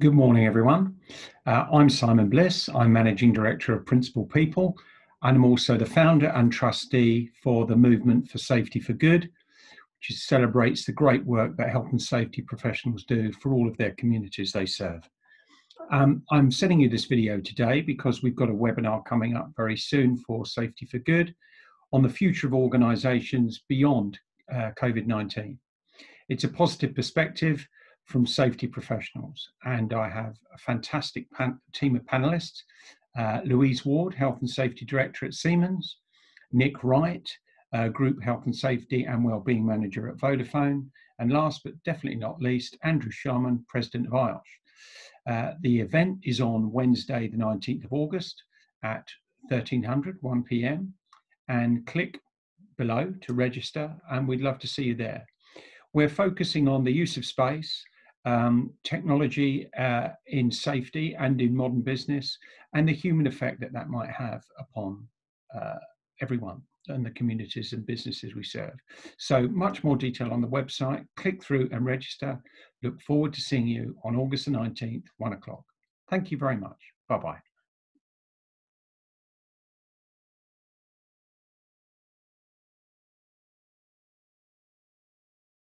Good morning, everyone. Uh, I'm Simon Bliss. I'm Managing Director of Principal People, and I'm also the founder and trustee for the Movement for Safety for Good, which celebrates the great work that health and safety professionals do for all of their communities they serve. Um, I'm sending you this video today because we've got a webinar coming up very soon for Safety for Good on the future of organisations beyond uh, COVID 19. It's a positive perspective from safety professionals. And I have a fantastic team of panelists uh, Louise Ward, Health and Safety Director at Siemens, Nick Wright, uh, Group Health and Safety and Wellbeing Manager at Vodafone, and last but definitely not least, Andrew Sharman, President of IOSH. Uh, the event is on Wednesday, the 19th of August at 1300, 1 p.m. And click below to register, and we'd love to see you there. We're focusing on the use of space, um, technology uh, in safety and in modern business, and the human effect that that might have upon uh, everyone and the communities and businesses we serve. So much more detail on the website. Click through and register. Look forward to seeing you on August the 19th, one o'clock. Thank you very much. Bye bye.